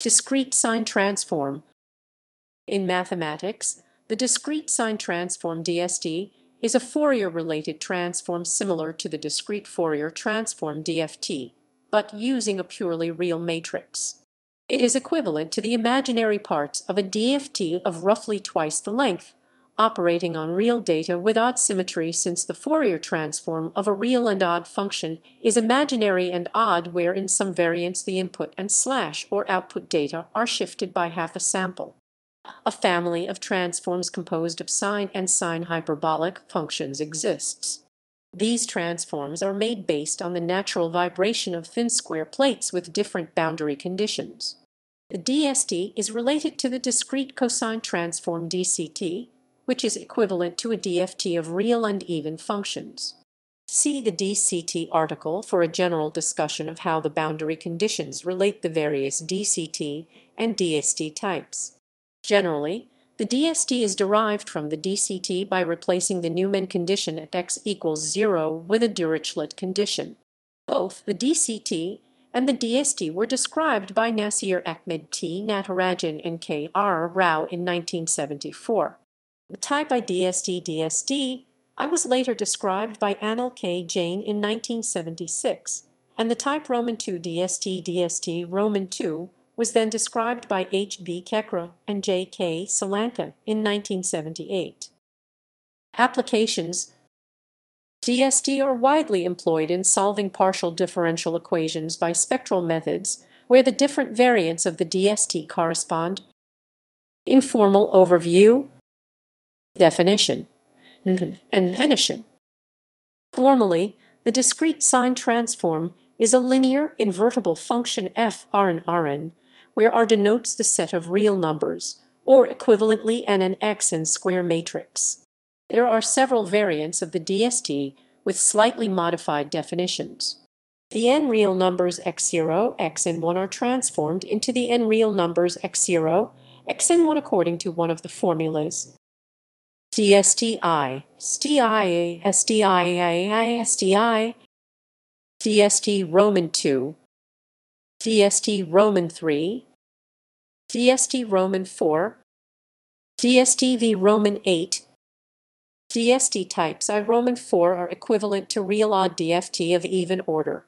Discrete sine transform. In mathematics, the discrete sine transform DST is a Fourier-related transform similar to the discrete Fourier transform DFT, but using a purely real matrix. It is equivalent to the imaginary parts of a DFT of roughly twice the length, operating on real data with odd symmetry since the Fourier transform of a real and odd function is imaginary and odd where in some variants the input and slash or output data are shifted by half a sample. A family of transforms composed of sine and sine hyperbolic functions exists. These transforms are made based on the natural vibration of thin square plates with different boundary conditions. The DST is related to the discrete cosine transform DCT, which is equivalent to a DFT of real and even functions. See the DCT article for a general discussion of how the boundary conditions relate the various DCT and DST types. Generally, the DST is derived from the DCT by replacing the Neumann condition at x equals 0 with a Dirichlet condition. Both the DCT and the DST were described by Nasir Ahmed T. Natarajan and K. R. Rao in 1974. The type I DST DST I was later described by Anil K. Jain in 1976, and the type Roman II DST DST Roman II was then described by H. B. Kekre and J. K. Solanka in 1978. Applications DST are widely employed in solving partial differential equations by spectral methods where the different variants of the DST correspond. Informal overview definition, mm-hmm. and definition. Formally, the discrete sine transform is a linear invertible function f R and Rn, where R denotes the set of real numbers, or equivalently n and x square matrix. There are several variants of the DST with slightly modified definitions. The n real numbers x0, xn1 are transformed into the n real numbers x0, xn1 according to one of the formulas DSTI, STIA, STIA, STI, DST Roman 2, DST Roman 3, DST Roman 4, DSTV Roman 8, DST types I Roman 4 are equivalent to real odd DFT of even order.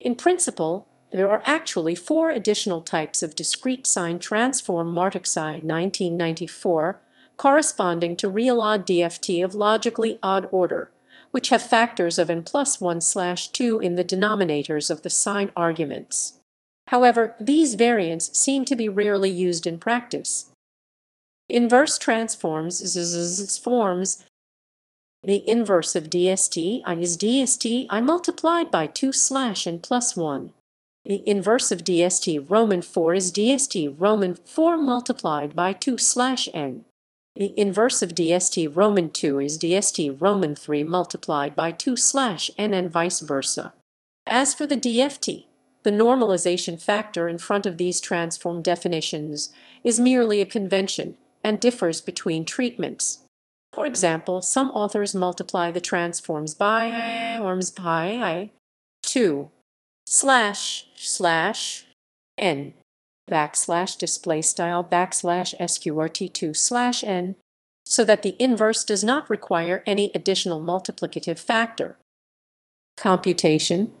In principle, there are actually four additional types of discrete sine transform Martoxide 1994 corresponding to real odd DFT of logically odd order, which have factors of n plus 1 slash 2 in the denominators of the sine arguments. However, these variants seem to be rarely used in practice. Inverse transforms is forms the inverse of DST I is DST I multiplied by 2 slash n plus 1. The inverse of DST Roman 4 is DST Roman 4 multiplied by 2 slash n. The inverse of DST Roman 2 is DST Roman 3 multiplied by 2 slash n and vice versa. As for the DFT, the normalization factor in front of these transform definitions is merely a convention and differs between treatments. For example, some authors multiply the transforms by forms by 2 slash slash n backslash display style backslash sqrt2 slash n so that the inverse does not require any additional multiplicative factor. Computation